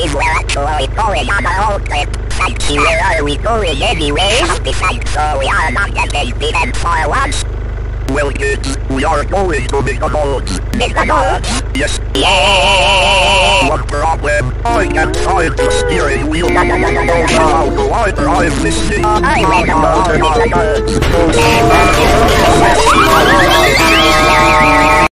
I can't actually going on a road trip. Fancy where are we going anyways? Besides, so we are not getting beaten for once. Well kids, we are going to McDonald's. McDonald's? Yes, Yeah. One problem? I can't find the steering wheel. No, no, no, no, no. How do I drive this thing? I will go Mountain to bike. McDonald's.